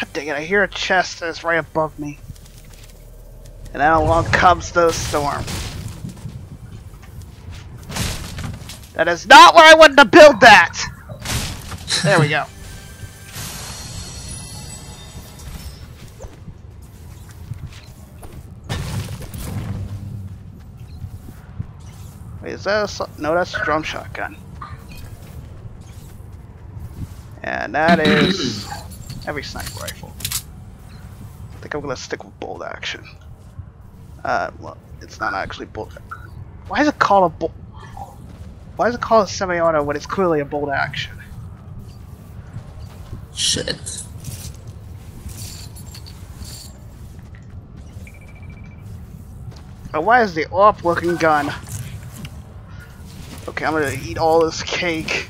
God dang it, I hear a chest that's right above me. And then along comes the storm. That is not where I wanted to build that! There we go. Wait, is that a... No, that's a drum shotgun. And that is every sniper rifle. I think I'm gonna stick with bolt action. Uh, well, it's not actually bolt. Why is it called a bolt? Why is it called a semi-auto when it's clearly a bolt action? Shit. Oh, why is the AWP looking gun? Okay, I'm gonna eat all this cake.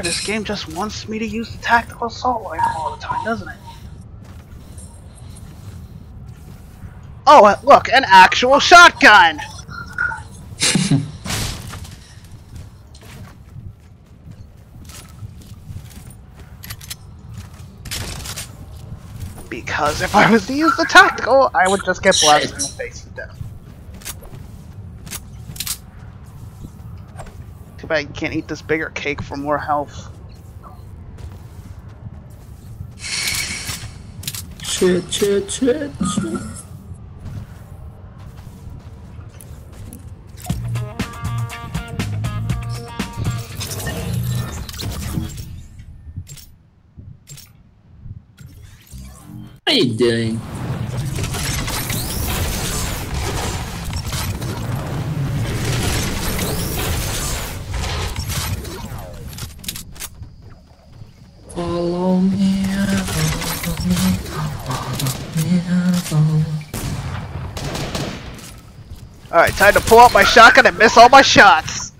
Swear, this game just wants me to use the tactical assault rifle all the time, doesn't it? Oh, look, an actual shotgun! because if I was to use the tactical, I would just get blasted in the face to death. Too you can't eat this bigger cake for more health. Shit, shit, shit, shit. What are you doing? Follow me, follow me, follow me, follow me. Alright, time to pull out my shotgun and miss all my shots!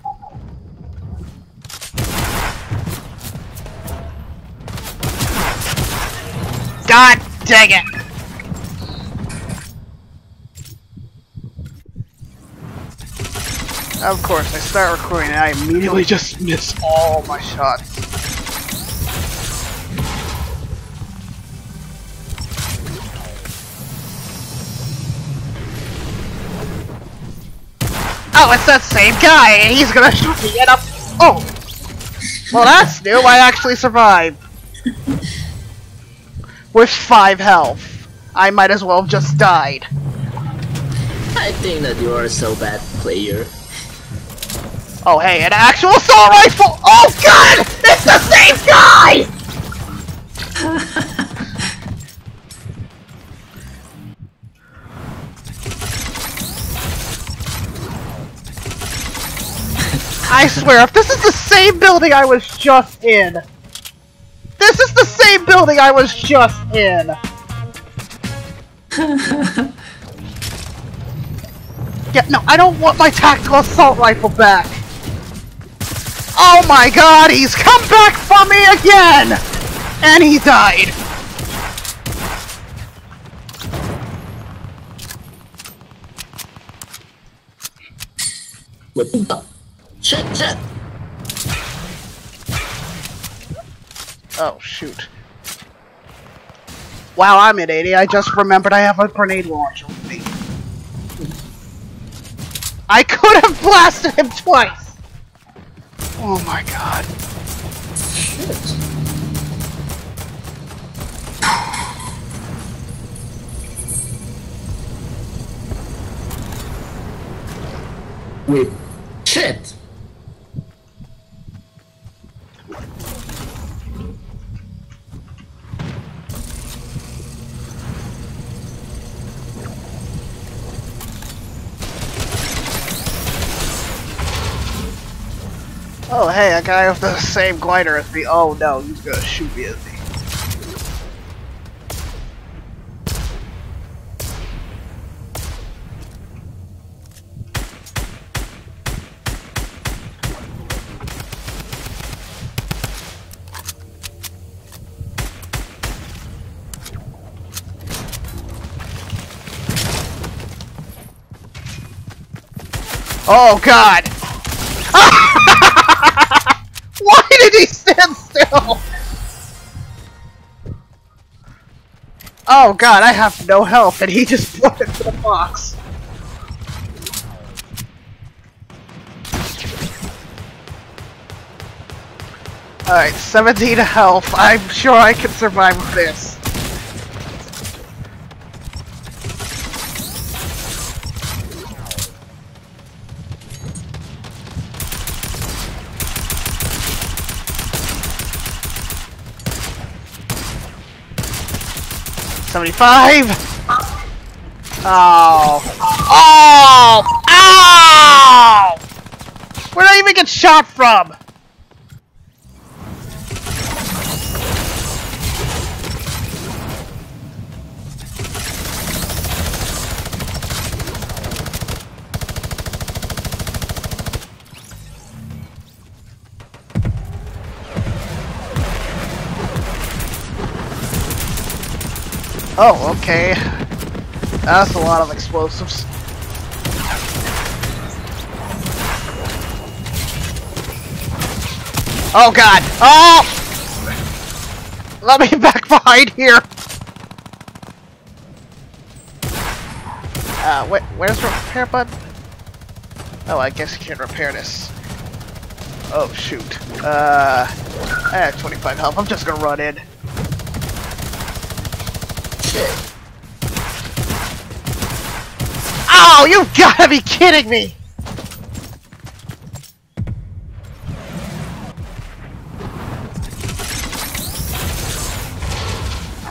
God dang it! Of course, I start recording and I immediately just miss all my shots. Oh, it's that same guy, and he's gonna shoot me and up. Oh! Well, that's new. I actually survived. With five health. I might as well have just died. I think that you are a so bad player. Oh, hey, an actual assault rifle! Oh, God! It's the same guy! I swear, if this is the same building I was just in, this is the same building I was just in. yeah, no, I don't want my tactical assault rifle back. Oh my god, he's come back for me again! And he died. What the? Shit, shit! Oh, shoot. Wow, I'm an idiot. I just remembered I have a grenade launcher with me. I could have blasted him twice! Oh my god. Shit. Wait. Shit! Oh, hey, a guy with the same glider as me. Oh no, he's gonna shoot me? Oh god! Why Oh god, I have no health and he just put it to the box. Alright, 17 health. I'm sure I can survive with this. Seventy-five. Oh! Oh! Ow! Where did I even get shot from? Oh, okay. That's a lot of explosives. Oh god! Oh! Let me back behind here! Uh, wait, where's the repair button? Oh, I guess you can't repair this. Oh, shoot. Uh, I have 25 health. I'm just gonna run in. Oh, you gotta be kidding me!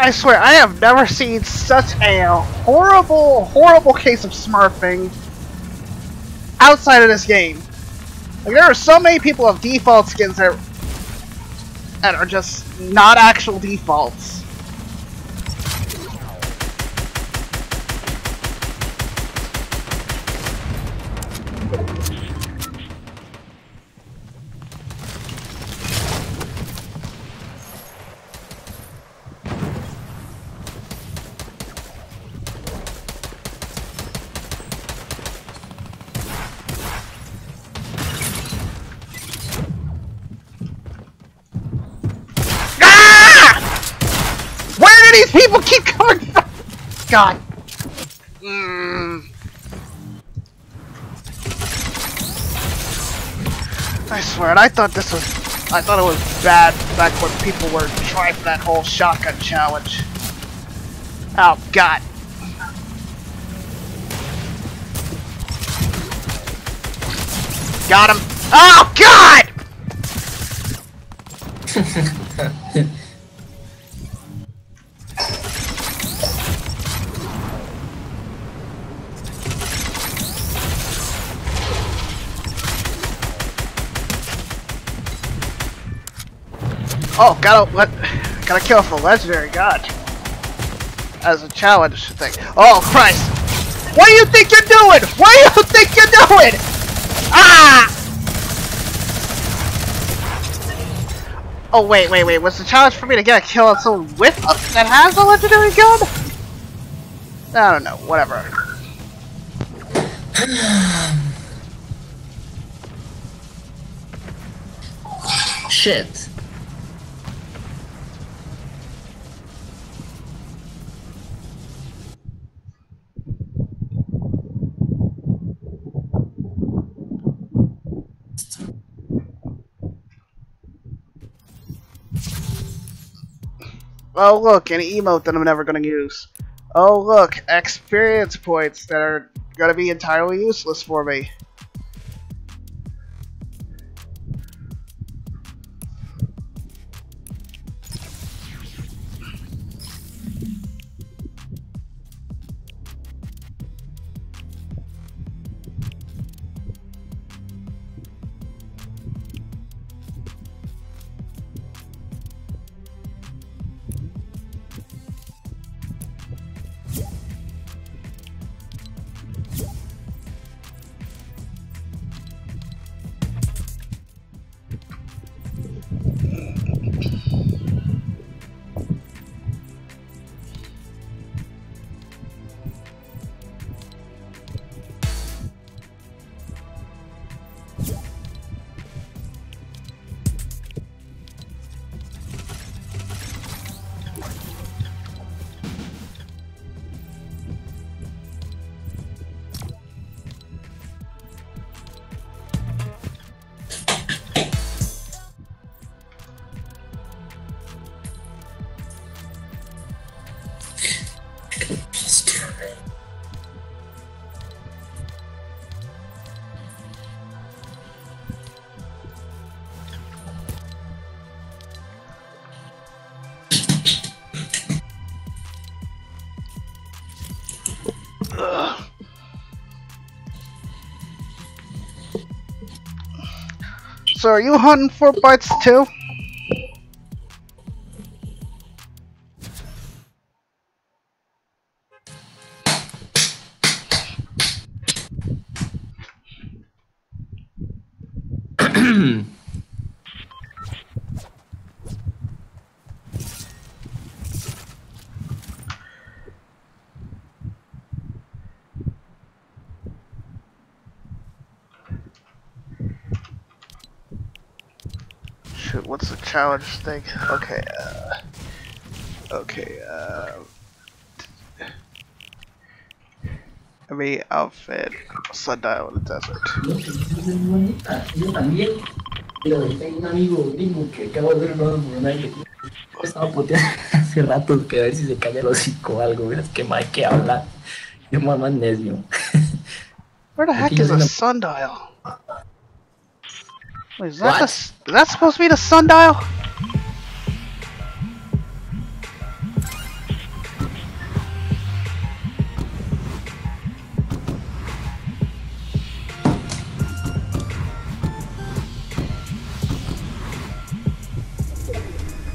I swear, I have never seen such a horrible, horrible case of smurfing outside of this game. Like, there are so many people with default skins that that are just not actual defaults. Ah! Where do these people keep coming from? God. Mm. I swear, I thought this was, I thought it was bad back when people were trying for that whole shotgun challenge. Oh God. Got him. Oh God! Oh, gotta what? Gotta kill the legendary god as a challenge thing. Oh Christ! What do you think you're doing? What do you think you're doing? Ah! Oh wait, wait, wait. Was the challenge for me to get a kill on someone with a, that has a legendary gun? I don't know. Whatever. Shit. Oh look, an emote that I'm never gonna use. Oh look, experience points that are gonna be entirely useless for me. So are you hunting for bites too? Challenge thing? Okay, uh... Okay, uh... Every outfit, sundial in the desert. Estaba puteando hace rato que a ver si se calla el hocico o algo. Que que habla. Yo necio. Where the heck is a sundial? Wait, is that, the, is that supposed to be the sundial?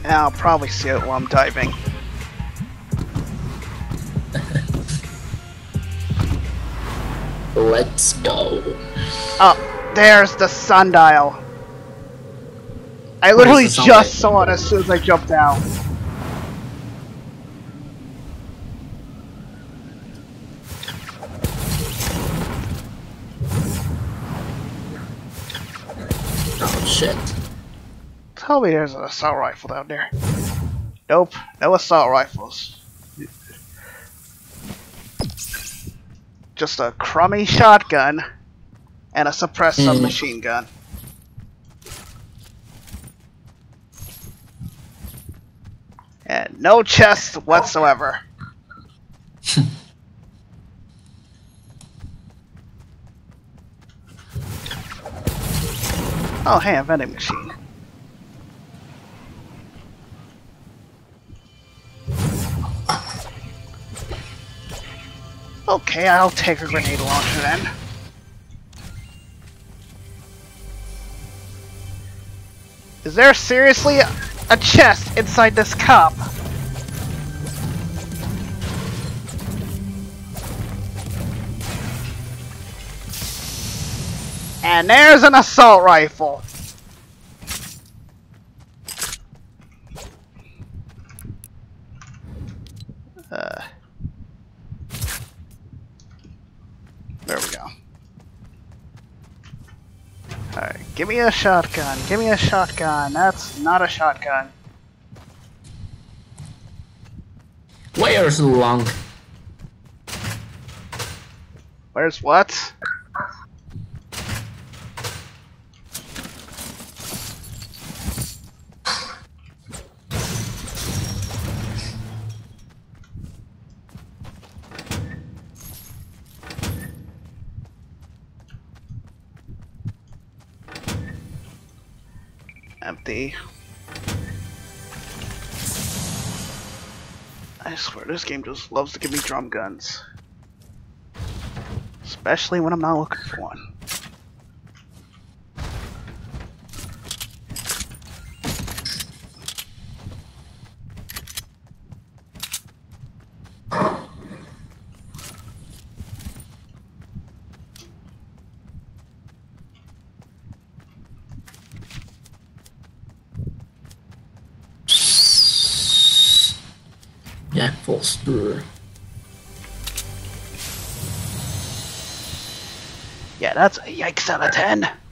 I'll probably see it while I'm diving. Let's go. Oh, there's the sundial. I literally just saw it as soon as I jumped out. Oh shit. Tell me there's an assault rifle down there. Nope, no assault rifles. Just a crummy shotgun and a suppressed Hmm. submachine gun. And no chest whatsoever. oh, hey, a vending machine. Okay, I'll take a grenade launcher then. Is there seriously a, chest inside this cup? And there's an assault rifle. Uh, there we go. Alright, give me a shotgun. Give me a shotgun. That's not a shotgun. Where's long? Where's what? This game just loves to give me drum guns. Especially when I'm not looking for one. Yikes out of 10.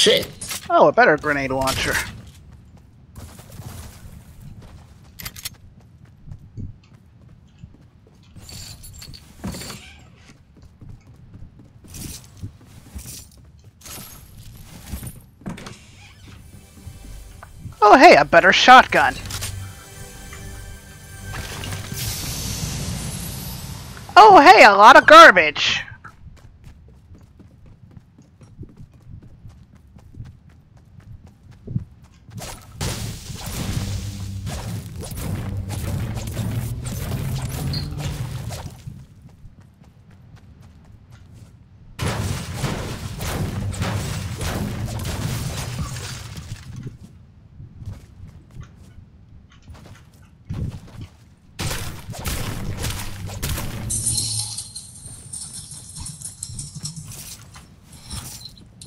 Shit. Oh, a better grenade launcher. Oh, hey, a better shotgun. Oh, hey, a lot of garbage.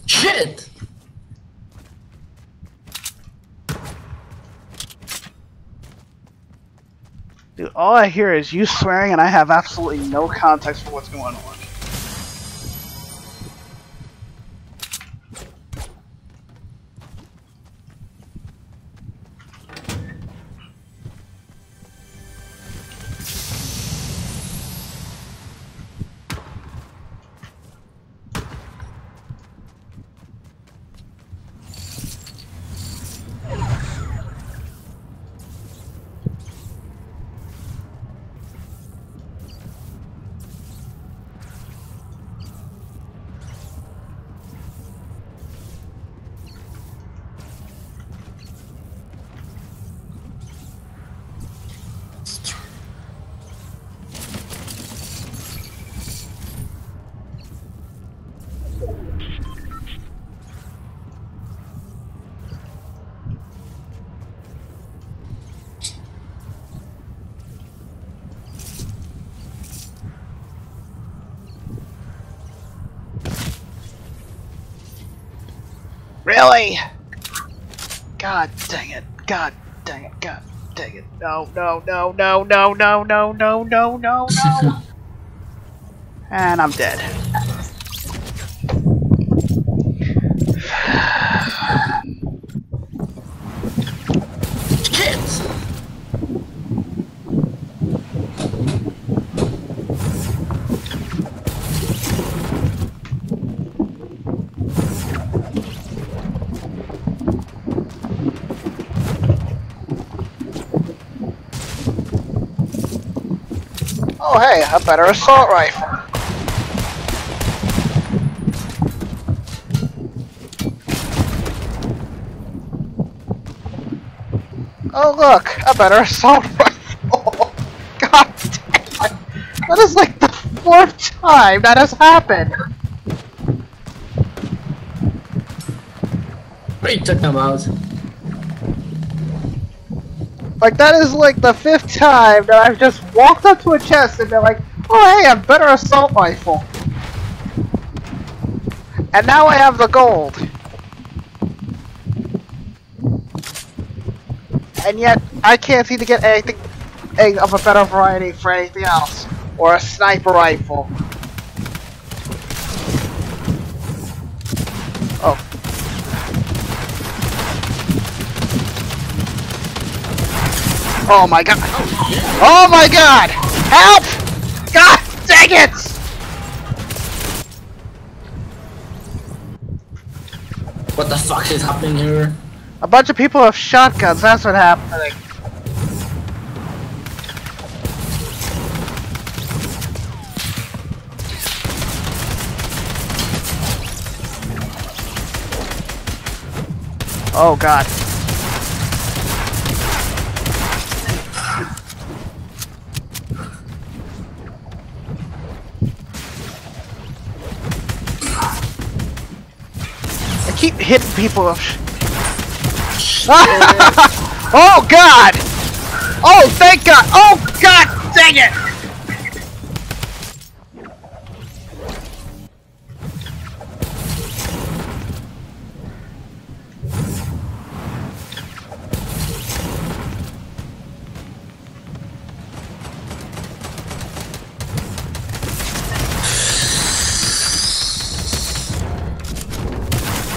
Shit! Dude, all I hear is you swearing and I have absolutely no context for what's going on. Really? God dang it. God dang it. God dang it. No, no, no, no, no, no, no, no, no, no, no. and I'm dead. Oh, hey, a better assault rifle. Oh, look, a better assault rifle. God damn. That is like the fourth time that has happened. What are them about? Like, that is like the fifth time that I've just walked up to a chest and been like, oh, hey, a better assault rifle. And now I have the gold. And yet, I can't seem to get anything any of a better variety for anything else. Or a sniper rifle. Oh my god. Oh my god! Help! God dang it! What the fuck is happening here? A bunch of people have shotguns, that's what happened. Oh god. Hitting people oh, oh god! Oh thank god! Oh god dang it!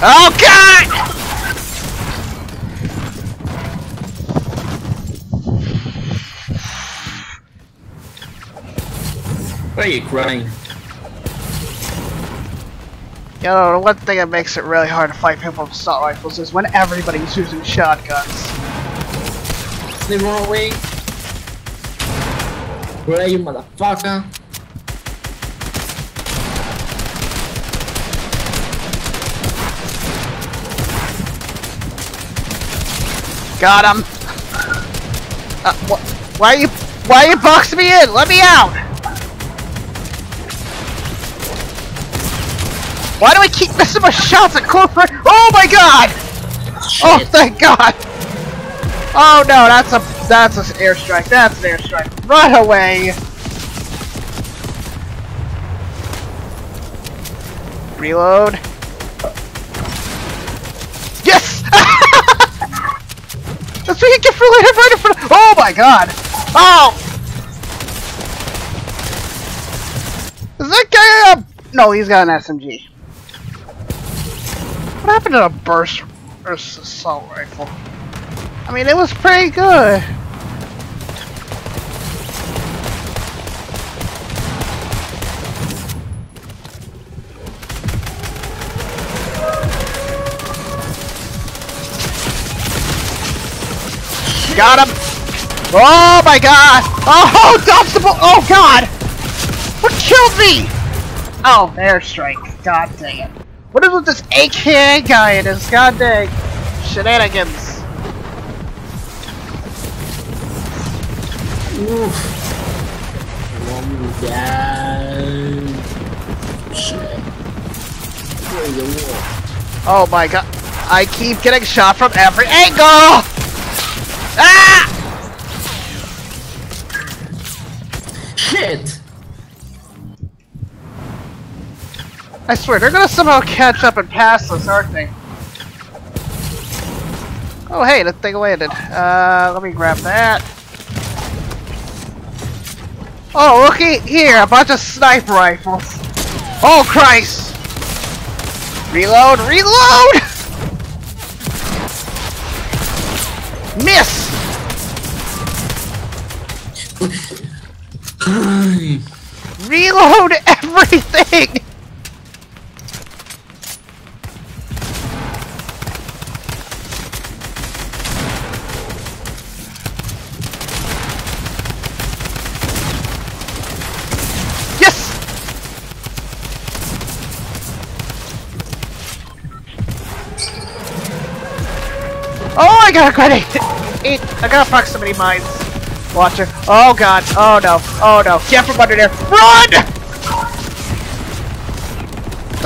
Oh god! Why are you crying? You know, the one thing that makes it really hard to fight people with assault rifles is when everybody's using shotguns. Stay wrong way. Where are you, motherfucker? Got him! Uh, wh why are you- why are you boxing me in? Let me out! Why do I keep missing my shots at corporate? Oh my god! Oh, thank god! Oh no, that's a- that's an airstrike, that's an airstrike. Run away! Reload. You get for later right in front of- Oh my god! Oh! Is that guy a- No, he's got an SMG. What happened to a burst versus assault rifle? I mean, it was pretty good. Got him! Oh my god! Oh, dodge the bull! Oh god! What killed me? Oh, airstrike. God dang it. What is with this AKA guy and his god dang shenanigans? Oof. One down. Shit. Where you walk? Oh my god. I keep getting shot from every angle! Ah! Shit! I swear, they're gonna somehow catch up and pass us, aren't they? Oh hey, that thing landed. Uh, let me grab that. Oh, looky here, a bunch of sniper rifles. Oh Christ! Reload, reload! Miss! Reload everything! Yes! Oh, I got a credit! Eat. I got proximity mines. Watcher. Oh god. Oh no. Oh no. Get from under there. Run!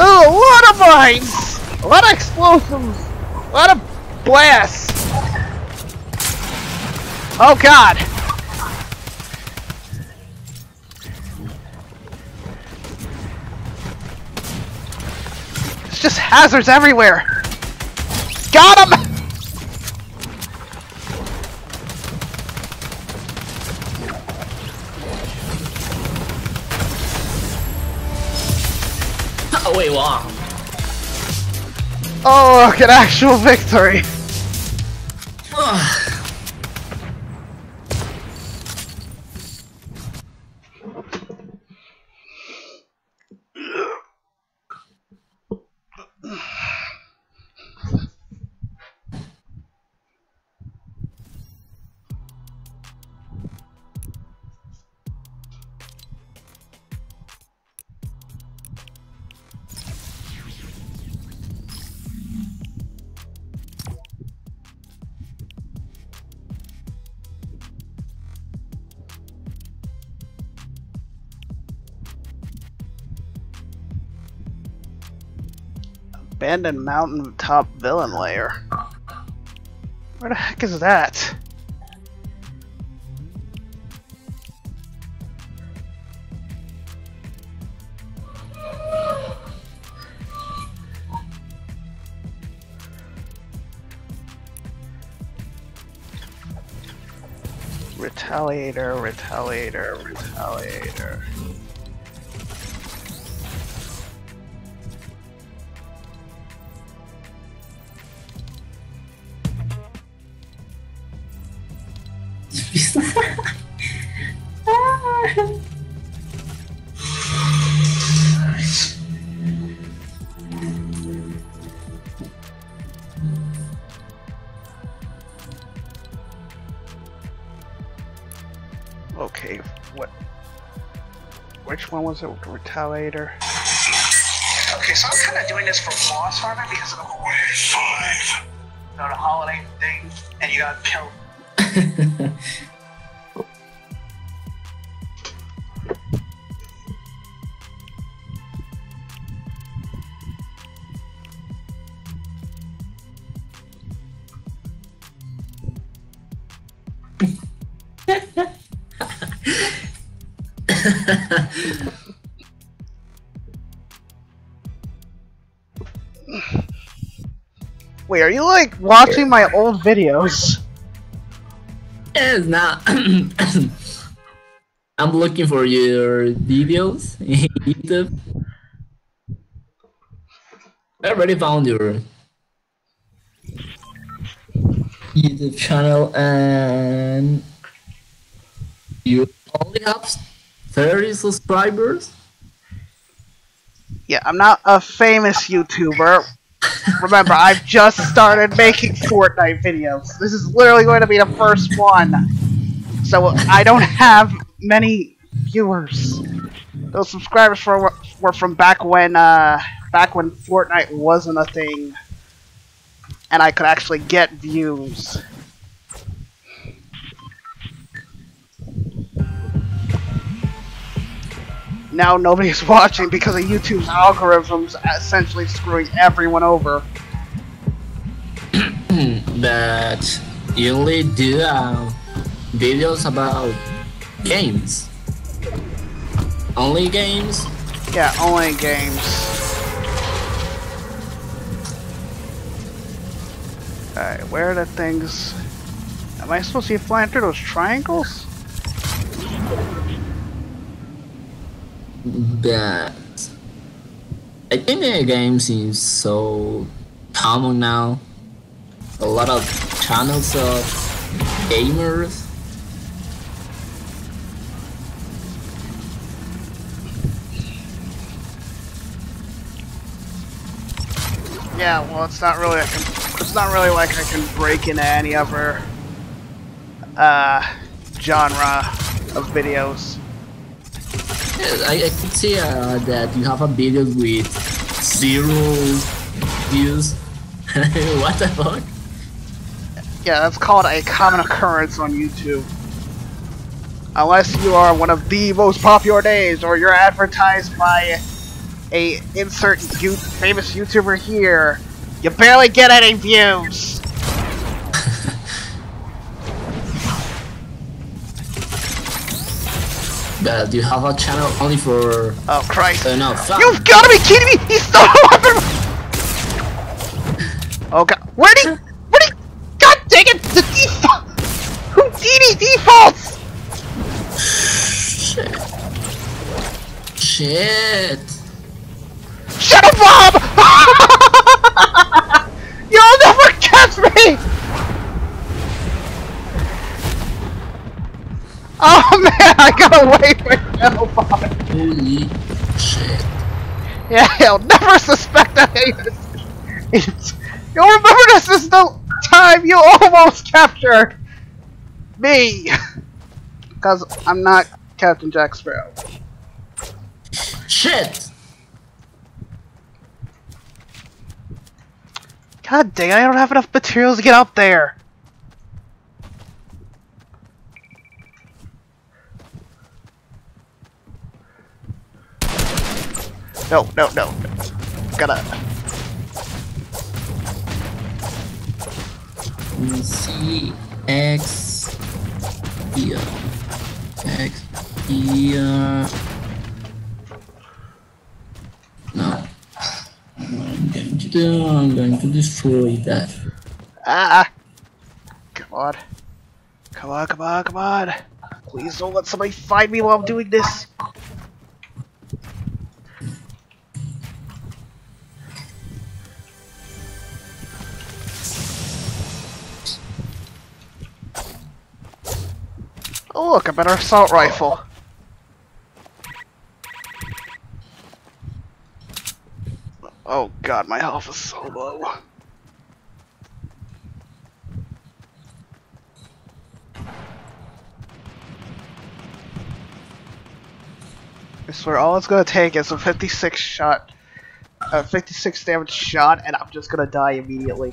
Oh, a lot of mines! A lot of explosives! A lot of blasts! Oh god! It's just hazards everywhere! Got him! Oh, look, an actual victory! Abandoned mountain top villain lair. Where the heck is that? Retaliator, retaliator, retaliator. Was it? Retaliator. Okay, so I'm kind of doing this for boss farming because of the whole five. You know, the holiday thing, and you got killed. like watching my old videos? It's not. I'm looking for your videos in YouTube. I already found your YouTube channel and you only have 30 subscribers. Yeah, I'm not a famous YouTuber. Remember, I've just started making Fortnite videos. This is literally going to be the first one. So I don't have many viewers. Those subscribers were, were from back when uh, back when Fortnite wasn't a thing. And I could actually get views. Now nobody's watching because of YouTube's algorithms essentially screwing everyone over. But you only do uh, videos about games. Only games? Yeah, only games. Alright, where are the things? Am I supposed to be flying through those triangles? But I think the game seems so common now. A lot of channels of gamers. Yeah, well, it's not really. It's not really like I can break into any other uh, genre of videos. I, I could see uh, that you have a video with zero views. what the fuck? Yeah, that's called a common occurrence on YouTube. Unless you are one of the most popular days, or you're advertised by a insert you famous YouTuber here, you barely get any views. But you have a channel only for Oh Christ! uh, no fun. You've got to be kidding me! He stole a weapon! Oh god, where'd he? Where'd he? God dang it! The default. Houdini defaults. Shit. Shit. Shut up, Bob! You'll never catch me! Oh man, I got away from you, Bob. Holy shit. Yeah, he'll never suspect I hate this. You'll remember this is the time you almost captured me. Because I'm not Captain Jack Sparrow. Shit. God dang, I don't have enough materials to get up there. No, no, no. Gotta. C X here. X here. No. I'm going to do. I'm going to destroy that. Ah! Come on. Come on, come on, come on. Please don't let somebody find me while I'm doing this. Look, a better assault oh. rifle. Oh god, my health is so low. I swear, all it's gonna take is a 56 shot, a 56 damage shot, and I'm just gonna die immediately.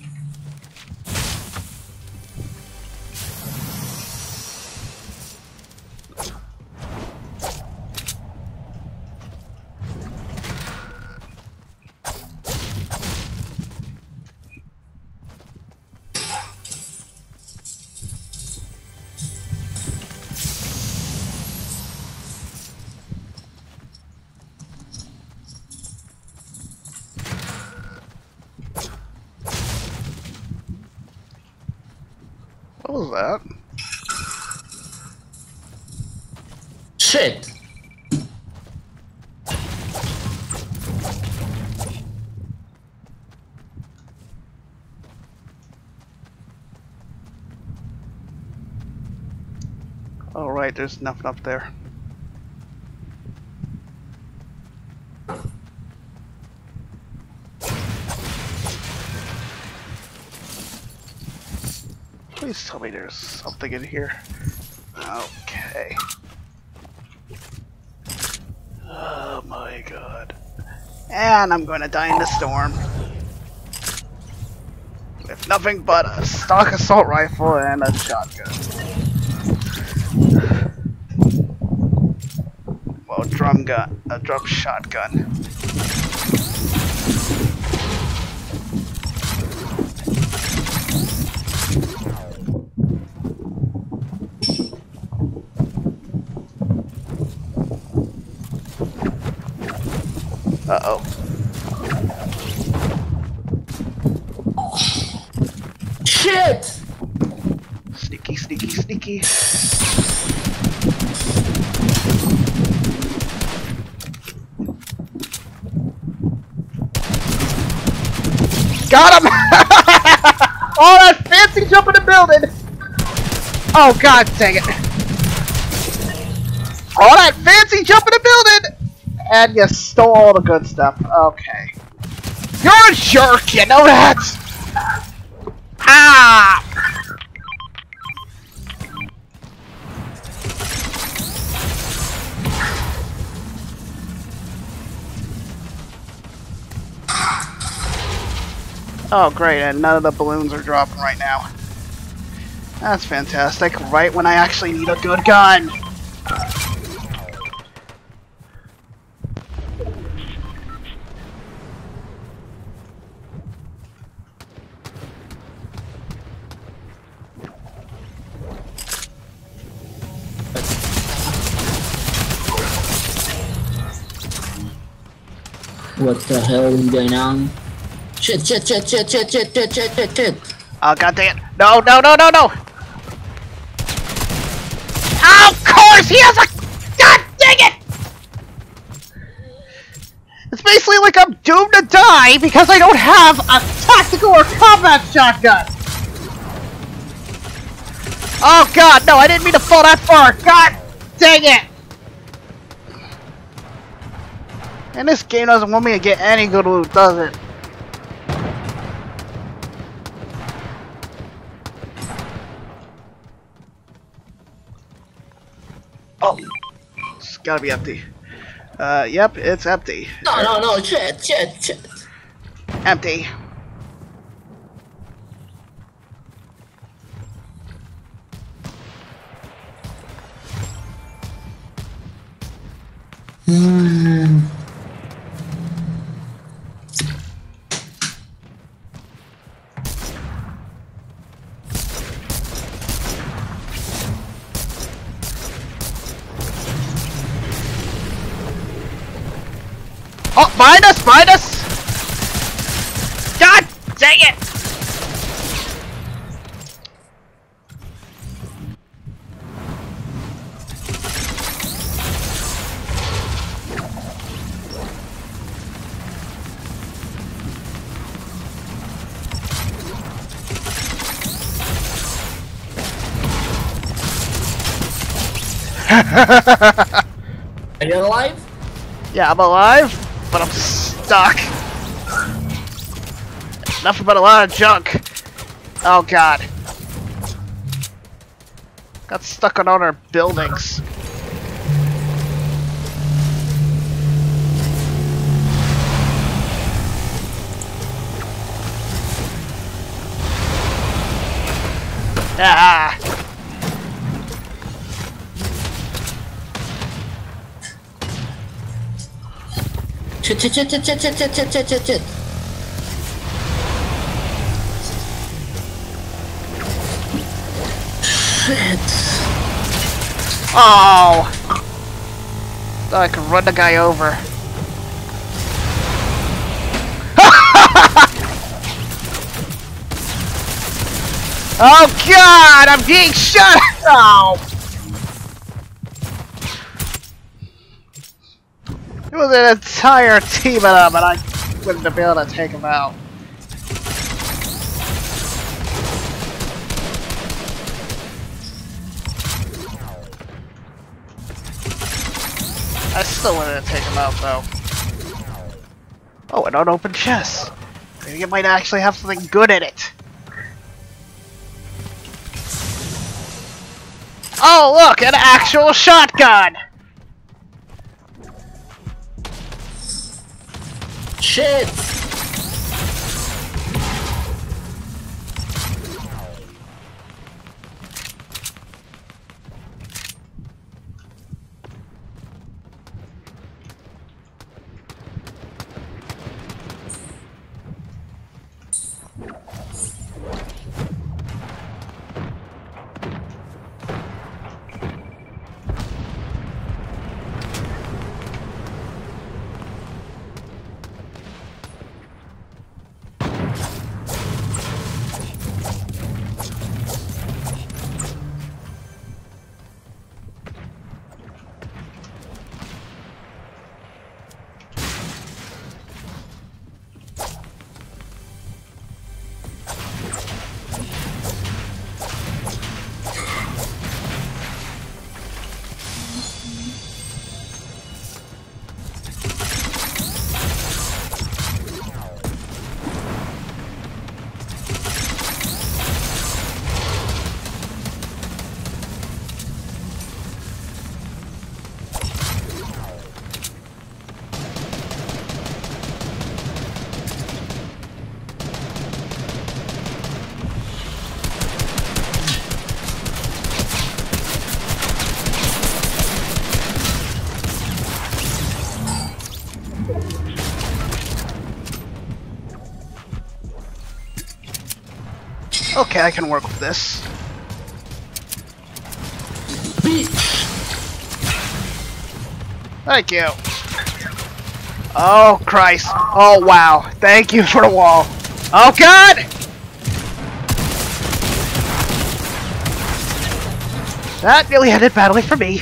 right, there's nothing up there. Please tell me there's something in here. Okay. Oh my god. And I'm gonna die in the storm. With nothing but a stock assault rifle and a shotgun. Well, drum gun, a drum shotgun. Uh oh. Shit! Sneaky, sneaky, sneaky. Got him! oh, that fancy jump in the building! Oh, god dang it. Oh, that fancy jump in the building! And you stole all the good stuff. Okay. You're a jerk, you know that? Ah! Oh great, and none of the balloons are dropping right now. That's fantastic, right when I actually need a good gun! What the hell is going on? Shit, shit, shit, shit, shit, shit, shit, shit, shit, shit. Oh god dang it! No, no, no, no, no! Of course he has a God dang it! It's basically like I'm doomed to die because I don't have a tactical or combat shotgun! Oh god, no, I didn't mean to fall that far! God dang it! And this game doesn't want me to get any good loot, does it? Oh, it's gotta be empty. Uh, yep, it's empty. No, no, no, shit, shit, shit. Empty. Find us! Find us! God dang it! Are you alive? Yeah, I'm alive but I'm stuck. Nothing but a lot of junk. Oh god. Got stuck on all our buildings. Shit, shit, shit, shit, shit, shit, shit, shit, shit, shit. Oh! Thought I could run the guy over. oh god! I'm being shot! Oh! An entire team of them and I wouldn't have been able to take them out. I still wanted to take him out though. Oh, an unopened chest. Maybe it might actually have something good in it. Oh look, an actual shotgun! Shit! Okay, I can work with this. Beach. Thank you. Oh, Christ. Oh, wow. Thank you for the wall. Oh, God! That nearly ended badly for me.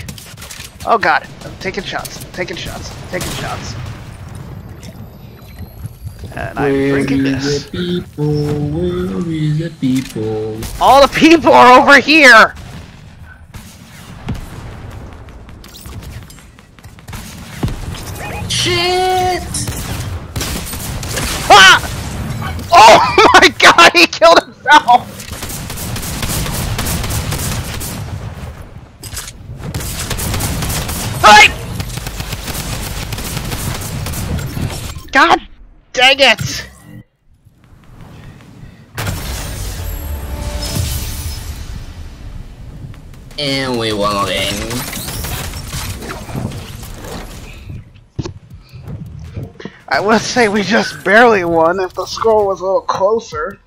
Oh, God. I'm taking shots. Taking shots. Taking shots. And I'm Where drinking this. the people? Where is the people? All the people are over here! Shit! Ah! Oh my god, he killed himself! Hey! God dang it! And we won again. I would say we just barely won if the score was a little closer.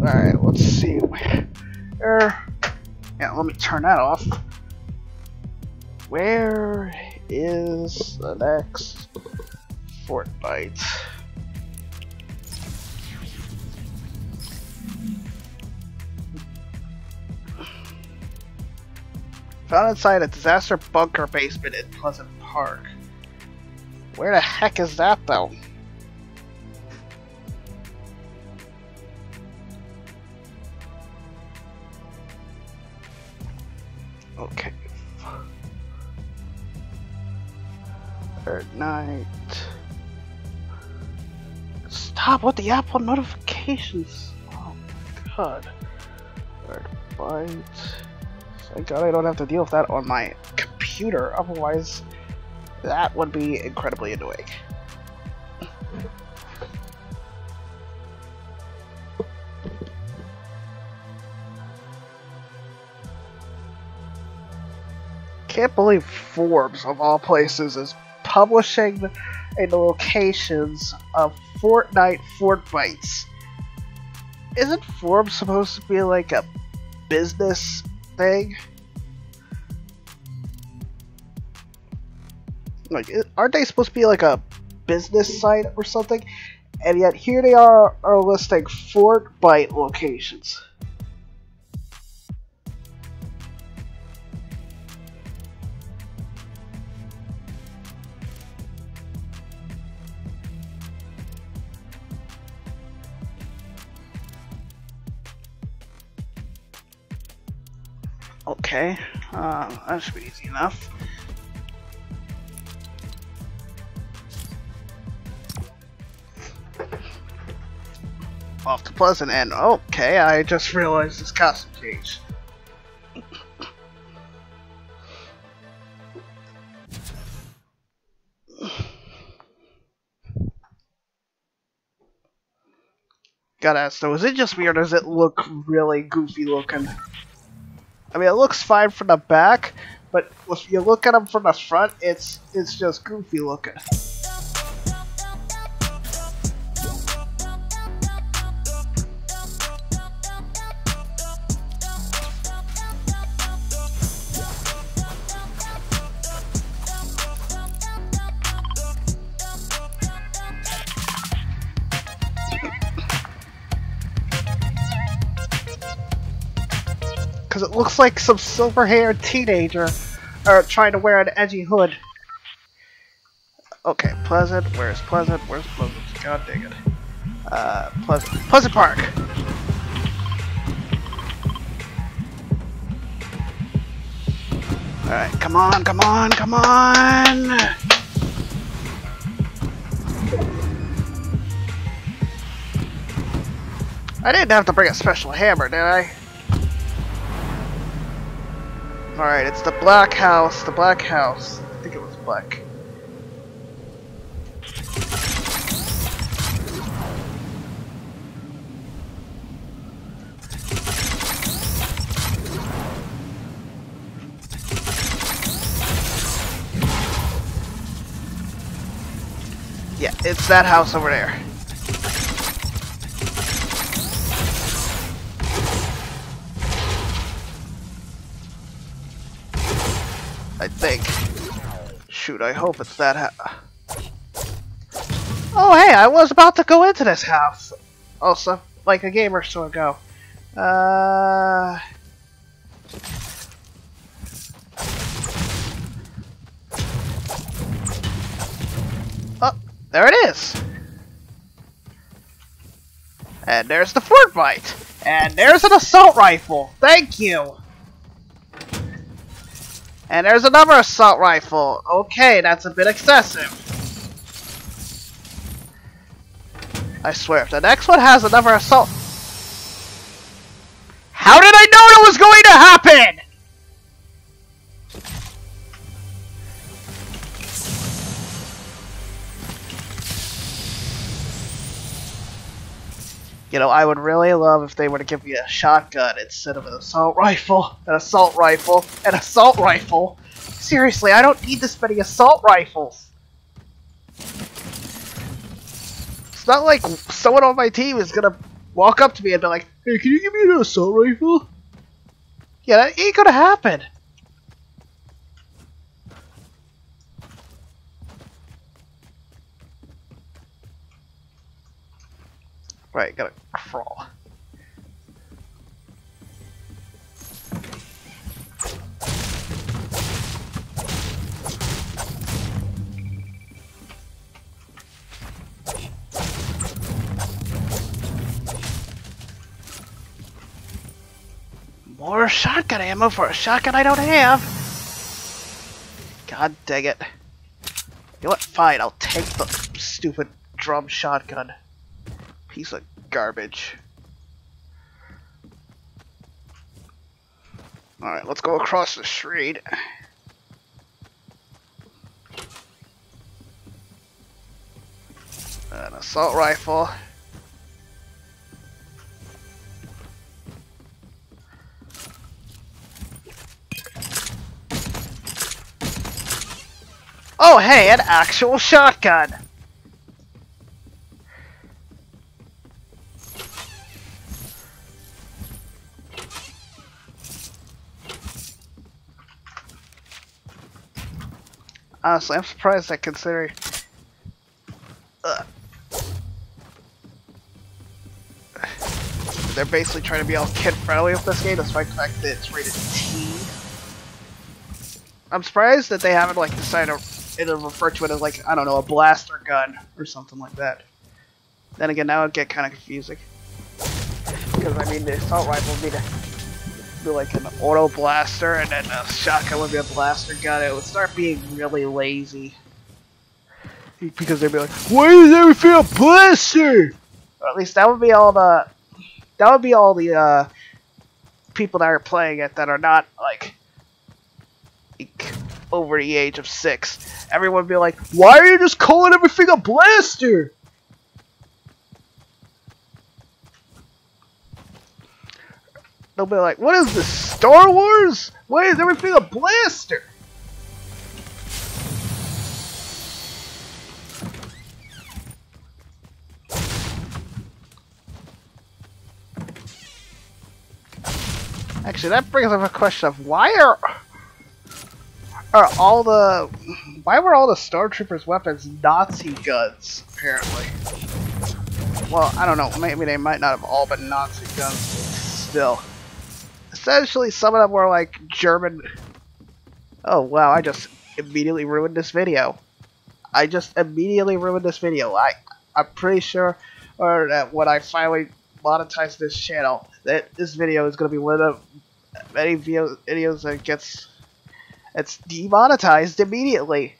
Alright, let's see. Where... Yeah, let me turn that off. Where is the next Fortnite? Found inside a disaster bunker basement in Pleasant Park. Where the heck is that though? Okay. Third night. Stop with the Apple notifications. Oh my god. Third bite. Thank god I don't have to deal with that on my computer, otherwise that would be incredibly annoying. Can't believe Forbes, of all places, is publishing in the locations of Fortnite Fortbytes. Isn't Forbes supposed to be like a business thing? Like, aren't they supposed to be like a business site or something? And yet here they are, are listing Fortbyte locations. Okay, uh, that should be easy enough. Off to Pleasant End. Okay, I just realized this costume change. Gotta ask though, is it just me or does it look really goofy looking? I mean, it looks fine from the back, but if you look at them from the front, it's it's just goofy looking. Like some silver-haired teenager are trying to wear an edgy hood. Okay, Pleasant. Where's Pleasant? Where's Pleasant? God dang it. Uh, Pleasant. Pleasant Park. All right, come on, come on, come on. I didn't have to bring a special hammer, did I? Alright, it's the black house, the black house. I think it was black. Yeah, it's that house over there. I think. Shoot, I hope it's that ha- Oh hey, I was about to go into this house. Also, like a game or so ago. Uh... Oh, there it is! And there's the Fortbyte! And there's an assault rifle! Thank you! And there's another assault rifle. Okay, that's a bit excessive. I swear, if the next one has another assault... How did I know it was going to happen?! You know, I would really love if they were to give me a shotgun instead of an assault rifle, an assault rifle, an assault rifle. Seriously, I don't need this many assault rifles. It's not like someone on my team is gonna walk up to me and be like, Hey, can you give me an assault rifle? Yeah, that ain't gonna happen. Right, gotta crawl. More shotgun ammo for a shotgun I don't have. God dang it. You know what? Fine, I'll take the stupid drum shotgun. Piece of garbage. Alright, let's go across the street. An assault rifle. Oh hey, an actual shotgun! Honestly, I'm surprised that considering... They're basically trying to be all kid-friendly with this game, despite the fact that it's rated T. I'm surprised that they haven't, like, decided to refer to it as, like, I don't know, a blaster gun or something like that. Then again, now it'd get kind of confusing. Because, I mean, the assault rifle would be, to, be like an auto blaster, and then a shotgun would be a blaster gun. It would start being really lazy. Because they'd be like, why is everything a blaster? Or at least that would be all the... That would be all the, uh, people that are playing it that are not, like, over the age of six. Everyone would be like, why are you just calling everything a blaster? They'll be like, what is this, Star Wars? Why is everything a blaster? Actually, that brings up a question of why are are all the why were all the Star Troopers' weapons Nazi guns apparently? Well, I don't know. Maybe they might not have all been Nazi guns, still. Essentially, some of them were like German. Oh wow! I just immediately ruined this video. I just immediately ruined this video. I I'm pretty sure, or that when I finally monetize this channel, that this video is going to be one of the many videos that gets it's demonetized immediately.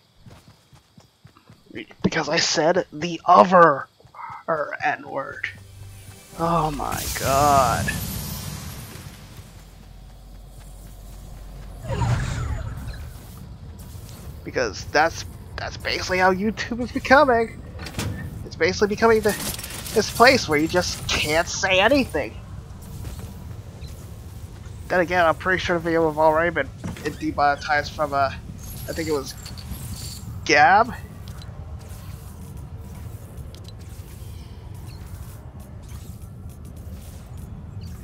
Because I said the other or N-word. Oh my god. Because that's that's basically how YouTube is becoming. It's basically becoming the this place where you just can't say anything. Then again, I'm pretty sure the video have already been demonetized from, uh, I think it was Gab?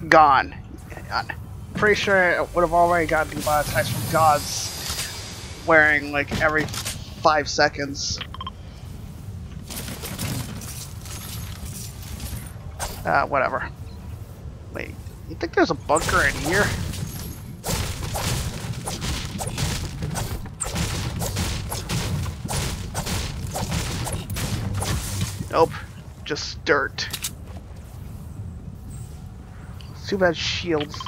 Gone. I'm pretty sure it would have already got demonetized from God's wearing, like, every five seconds. Uh, whatever. Wait, you think there's a bunker in here? Nope, just dirt. Too bad shields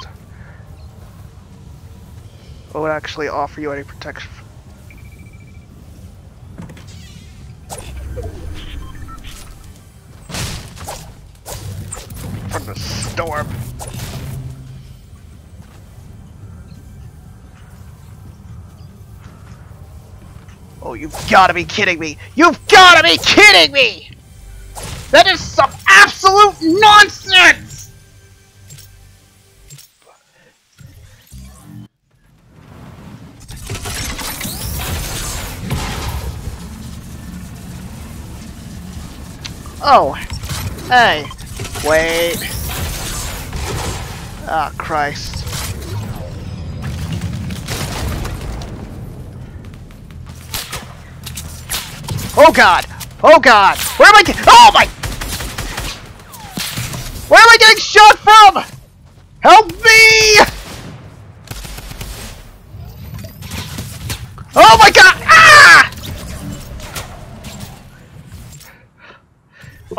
would actually offer you any protection. From the storm. Oh, you've gotta be kidding me! You've gotta be kidding me! That is some absolute nonsense! Oh, hey, wait. Ah, Christ. Oh god! Oh god! Where am I getting- Oh my- Where am I getting shot from? Help me!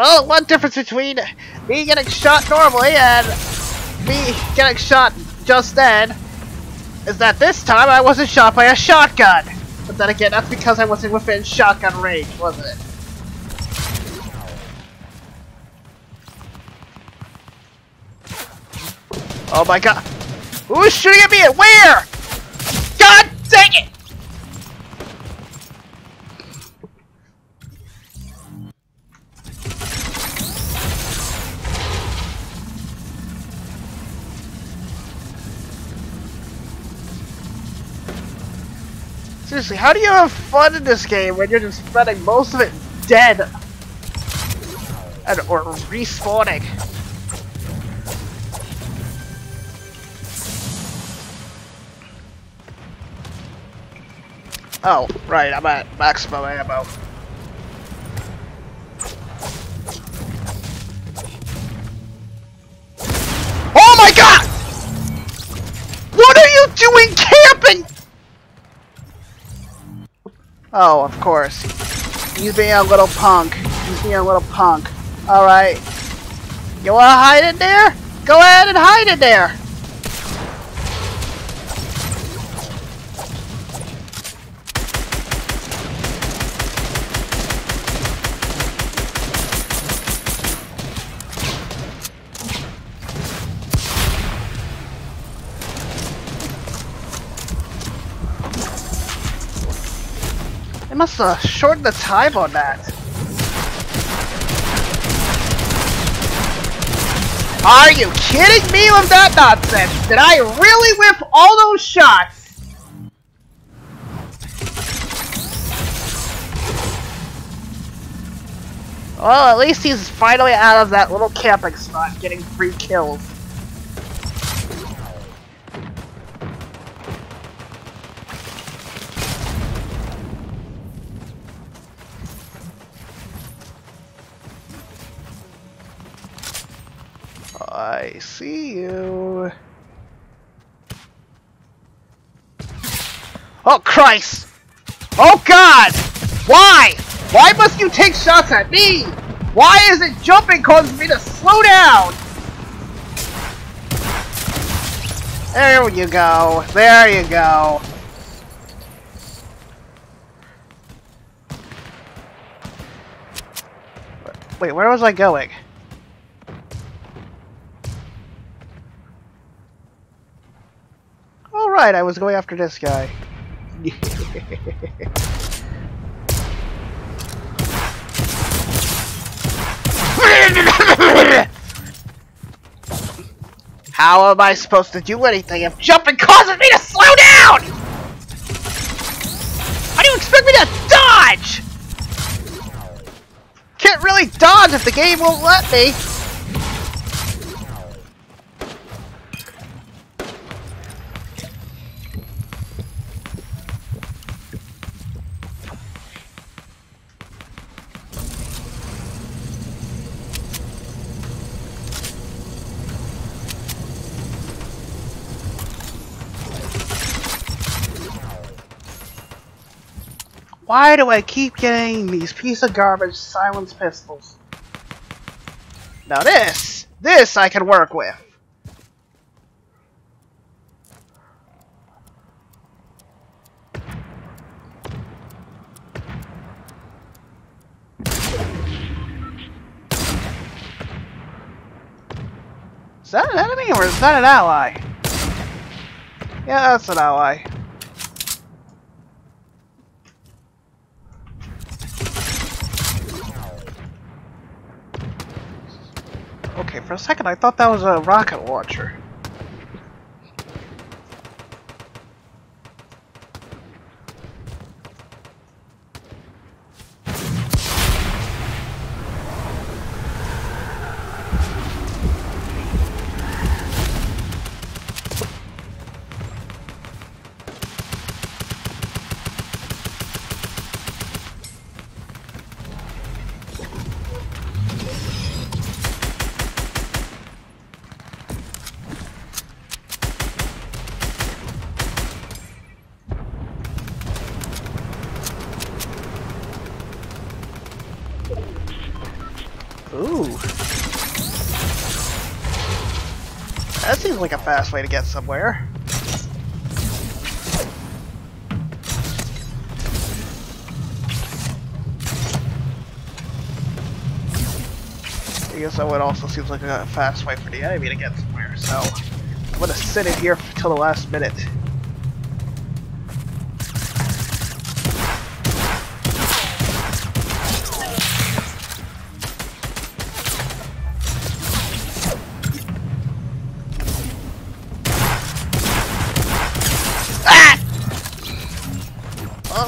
Well, one difference between me getting shot normally and me getting shot just then is that this time I wasn't shot by a shotgun. But then again, that's because I wasn't within shotgun range, wasn't it? Oh my god! Who's shooting at me? Where? God dang it! Seriously, how do you have fun in this game when you're just spending most of it dead? And, or respawning? Oh, right, I'm at maximum ammo. Oh my god! What are you doing Oh, of course. You being a little punk. You being a little punk. Alright. You wanna hide in there? Go ahead and hide in there! Must have shortened the time on that. Are you kidding me with that nonsense? Did I really whip all those shots? Well, at least he's finally out of that little camping spot getting free kills. I see you. Oh Christ! Oh God! Why? Why must you take shots at me? Why is it jumping causing me to slow down? There you go. There you go. Wait, where was I going? Alright, I was going after this guy. How am I supposed to do anything if jumping causes me to slow down? How do you expect me to dodge? Can't really dodge if the game won't let me. Why do I keep getting these piece of garbage silence pistols? Now this, this I can work with. Is that an enemy or is that an ally? Yeah, that's an ally. Okay, for a second I thought that was a rocket launcher. Like a fast way to get somewhere. I guess that would also seems like a fast way for the enemy to get somewhere, so I'm gonna sit in here till the last minute.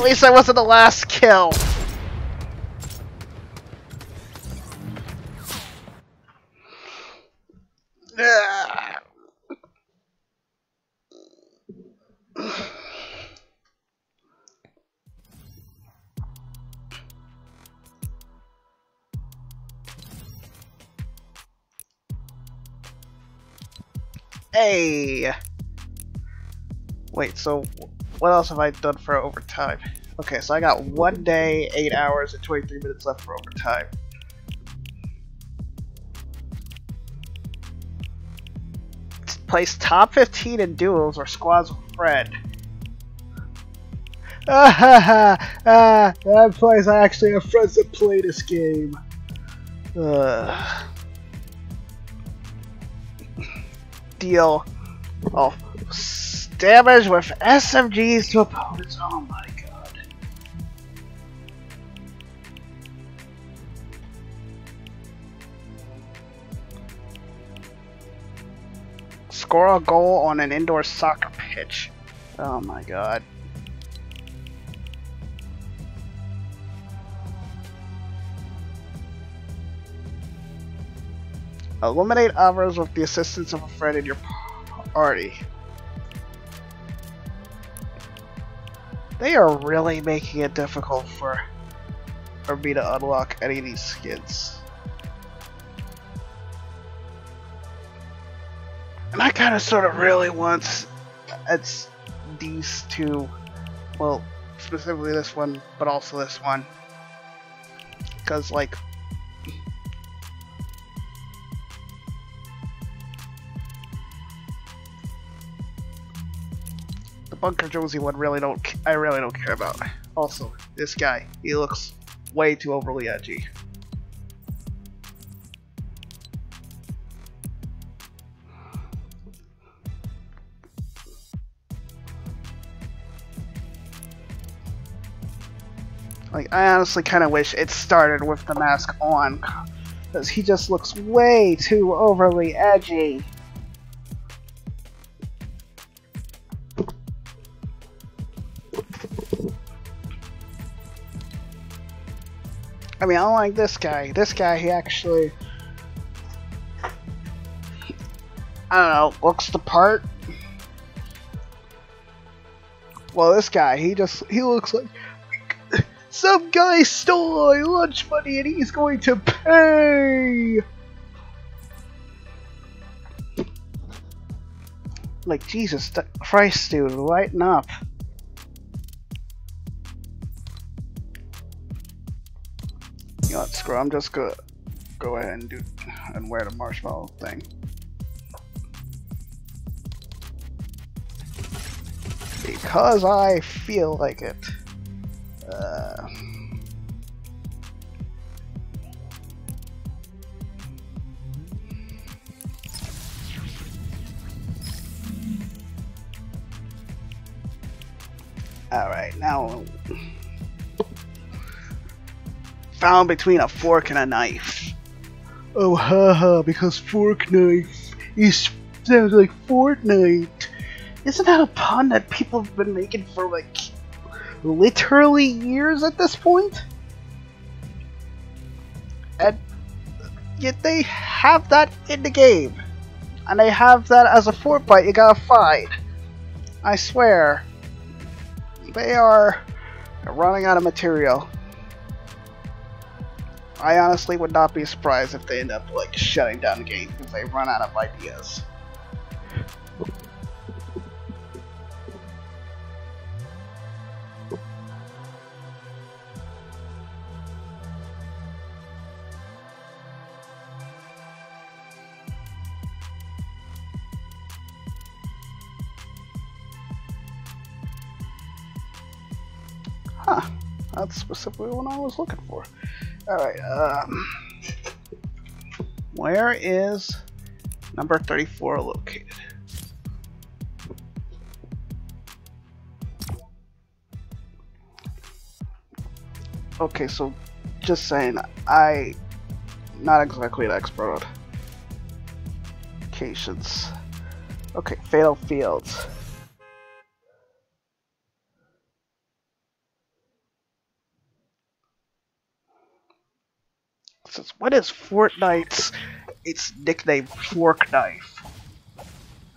At least I wasn't the last kill. Hey! Wait, so what else have I done for overtime? Okay, so I got one day, 8 hours, and 23 minutes left for overtime. Place top 15 in duos or squads with friend. Ah ha ha! Ah, that place I actually have friends that play this game. Ugh. Deal. Oh, damage with SMGs to opponents. Oh my god. Score a goal on an indoor soccer pitch. Oh my god. Eliminate others with the assistance of a friend in your party. They are really making it difficult for, for me to unlock any of these skins. And I kind of sort of really want it's these two, well, specifically this one, but also this one. Because, like, Bunker Jonesy one really don't I really don't care about. Also, this guy, he looks way too overly edgy. Like, I honestly kind of wish it started with the mask on, because he just looks way too overly edgy. I mean, I like this guy. This guy, he actually, I don't know, looks the part. Well, this guy, he just, he looks like some guy stole my lunch money and he's going to pay. Like, Jesus Christ, dude, lighten up. Screw I'm just gonna go ahead and do, and wear the marshmallow thing. Because I feel like it. Uh, Alright, now. Found between a fork and a knife. Oh, haha, because fork knife is sounds like Fortnite. Isn't that a pun that people have been making for like literally years at this point? And yet they have that in the game. And they have that as a Fortnite you gotta fight. I swear. They are running out of material. I honestly would not be surprised if they end up like shutting down the game because they run out of ideas. Huh, that's specifically what I was looking for. Alright, um... Where is number 34 located? Okay, so just saying, I not exactly an expert on locations. Okay, Fatal Fields. What is Fortnite's its nickname Fork Knife?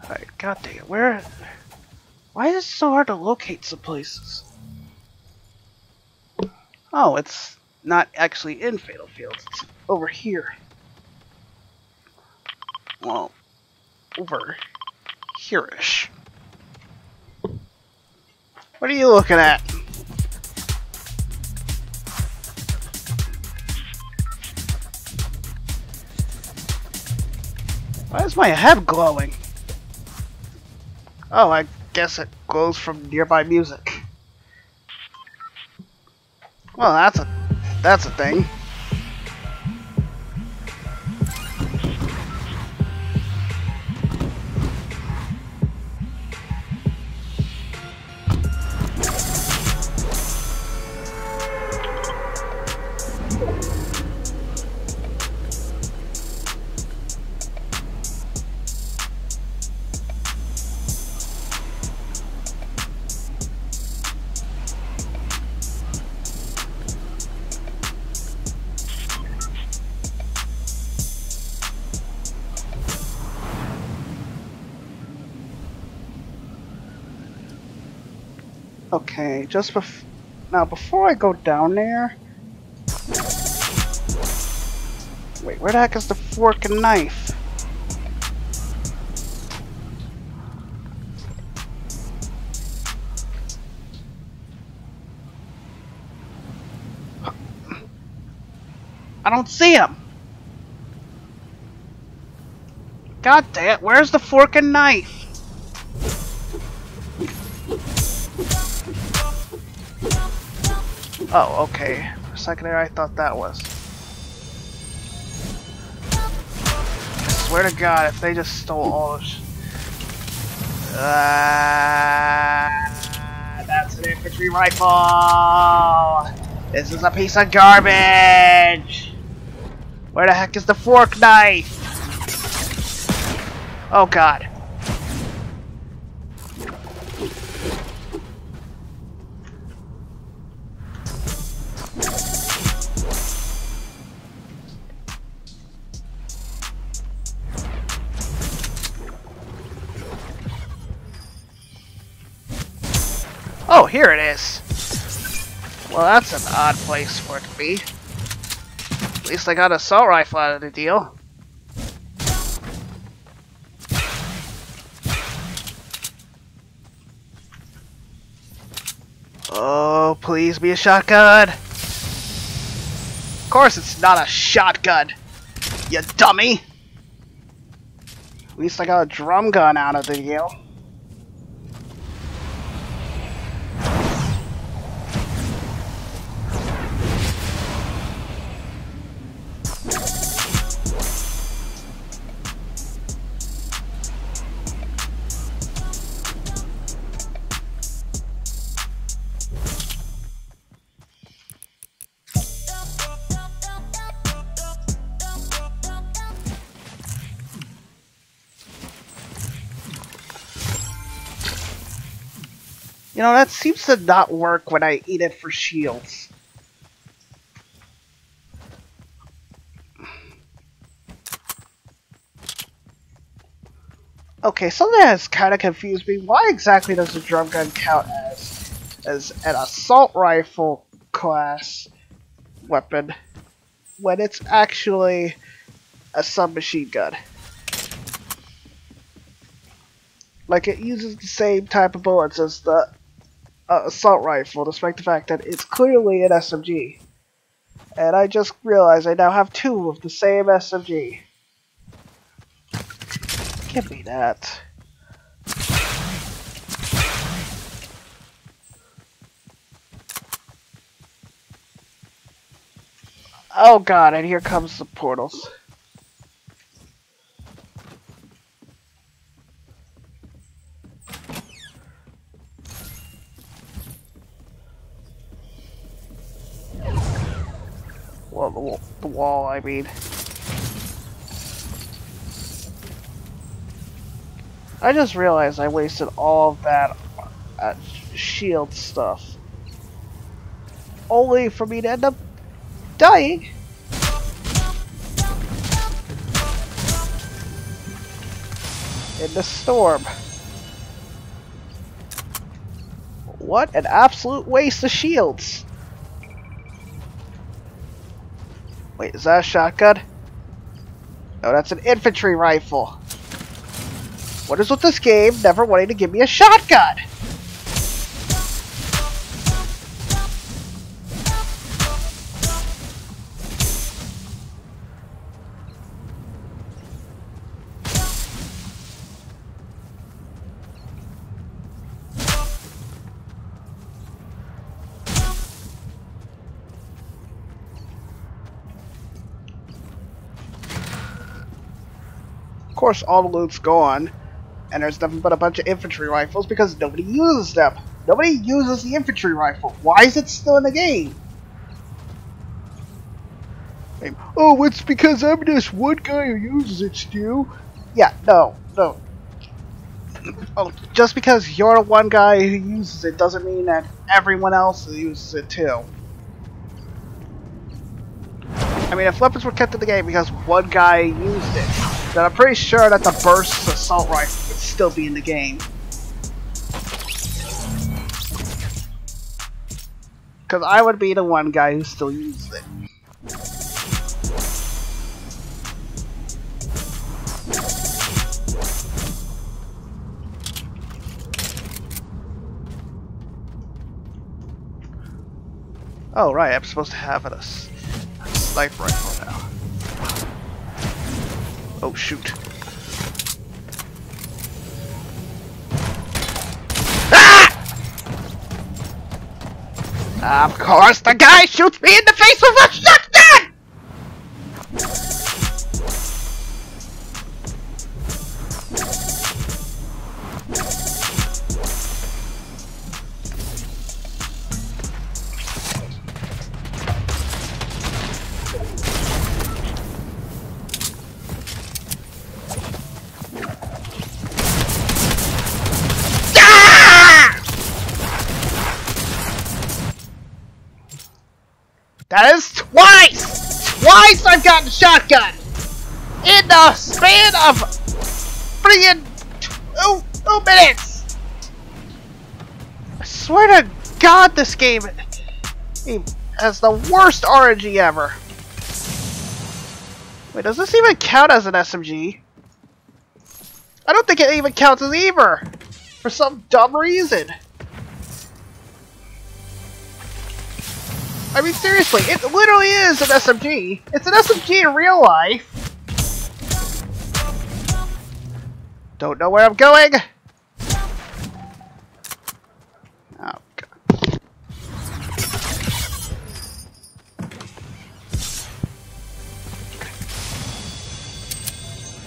Alright, god damn, where why is it so hard to locate some places? Oh, it's not actually in Fatal Fields, it's over here. Well, over here-ish. What are you looking at? Why is my head glowing? Oh, I guess it glows from nearby music. Well, that's a that's a thing. Just bef now before I go down there. Wait, where the heck is the fork and knife? I don't see him. God damn, where's the fork and knife? Oh, okay. For second there, I thought that was. I swear to God, if they just stole all this. Uh, that's an infantry rifle! This is a piece of garbage! Where the heck is the fork knife? Oh God. Well, that's an odd place for it to be. At least I got a assault rifle out of the deal. Oh, please be a shotgun. Of course it's not a shotgun, you dummy. At least I got a drum gun out of the deal. Know, that seems to not work when I eat it for shields. Okay, something has kind of confused me. Why exactly does the drum gun count as as an assault rifle class weapon when it's actually a submachine gun? Like it uses the same type of bullets as the uh, assault rifle, despite the fact that it's clearly an SMG. And I just realized I now have two of the same SMG. Give me that. Oh god, and here comes the portals. I mean. I just realized I wasted all of that uh, shield stuff. Only for me to end up dying. In the storm. What an absolute waste of shields. Wait, is that a shotgun? No, that's an infantry rifle. What is with this game never wanting to give me a shotgun? Course, all the loot's gone, and there's nothing but a bunch of infantry rifles because nobody uses them. Nobody uses the infantry rifle. Why is it still in the game? Oh, it's because I'm this one guy who uses it, Stu. Yeah, no, no. Oh, just because you're the one guy who uses it doesn't mean that everyone else uses it too. I mean, if weapons were kept in the game because one guy used it, then I'm pretty sure that the burst assault rifle would still be in the game. Because I would be the one guy who still uses it. Oh, right, I'm supposed to have a, a, sniper rifle. Oh, shoot. Ah! Of course, the guy shoots me in the face with a shotgun! God this game has the worst RNG ever. Wait, does this even count as an SMG? I don't think it even counts as either! For some dumb reason. I mean, seriously, it literally is an SMG. It's an SMG in real life. Don't know where I'm going.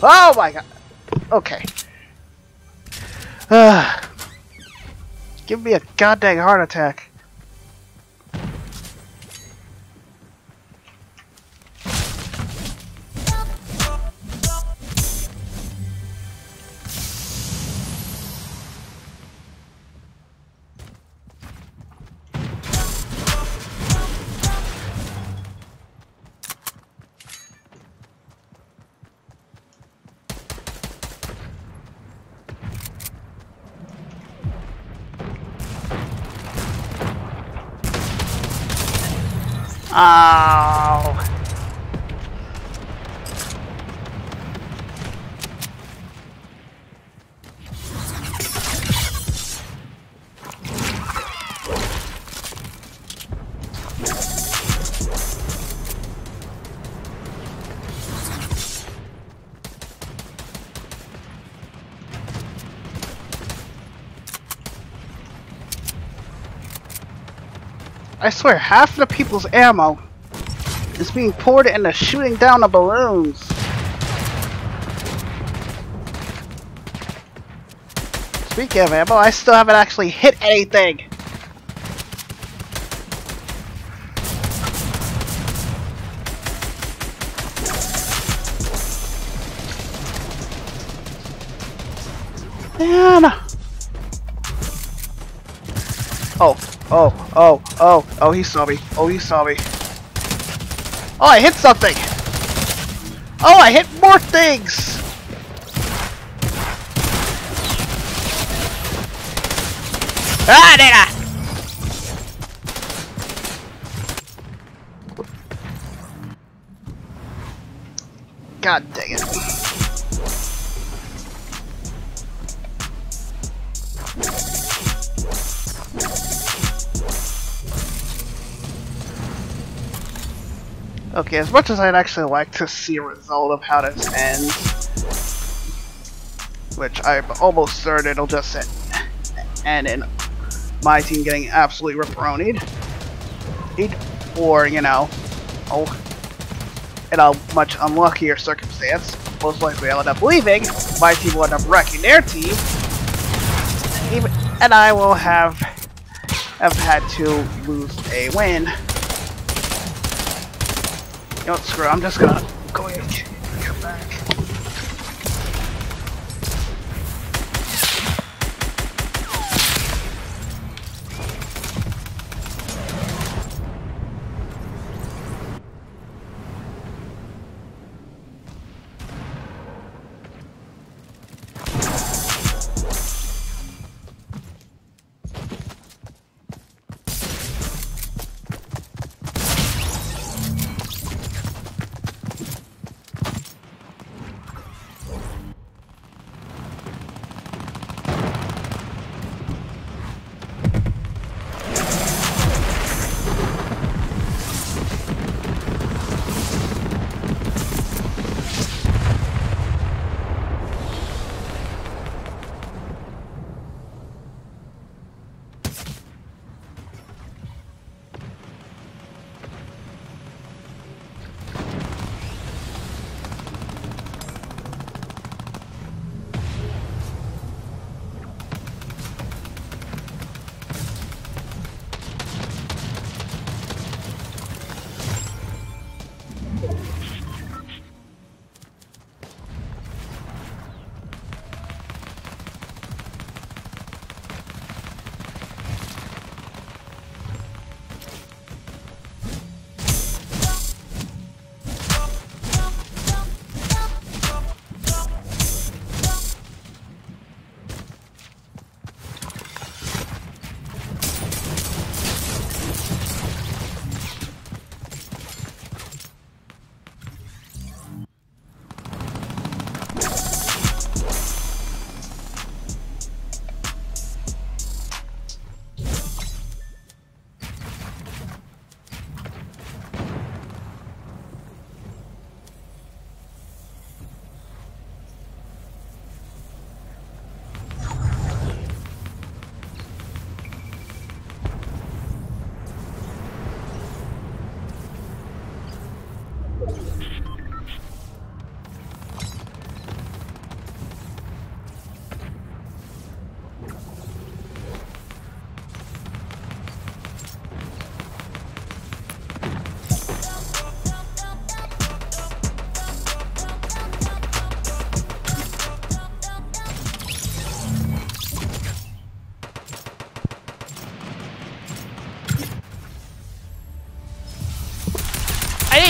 Oh my god. Okay. Ah. Give me a goddamn heart attack. I swear, half the people's ammo is being poured into shooting down the balloons. Speaking of ammo, I still haven't actually hit anything. Oh, oh, oh, oh, he saw me. Oh, he saw me. Oh, I hit something! Oh, I hit more things! Ah, nigga! Okay, as much as I'd actually like to see a result of how this ends, which I'm almost certain it'll just end in my team getting absolutely ripperonied, or, you know, oh, in a much unluckier circumstance, most likely I'll end up leaving, my team will end up wrecking their team, even, and I will have, have had to lose a win know what, screw it, I'm just gonna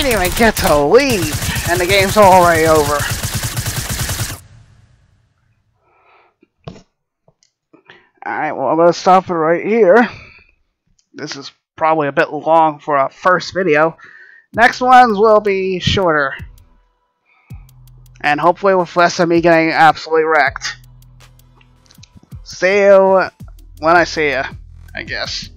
didn't even get to leave, and the game's already over. Alright, well, to stop it right here. This is probably a bit long for a first video. Next ones will be shorter. And hopefully with less of me getting absolutely wrecked. See you when I see you, I guess.